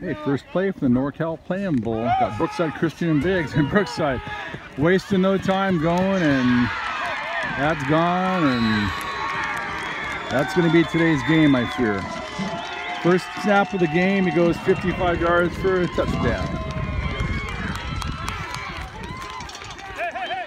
Hey, first play for the NorCal Playing Bowl. Got Brookside Christian and Biggs and Brookside wasting no time going and that's gone and that's going to be today's game, I fear. First snap of the game, he goes 55 yards for a touchdown.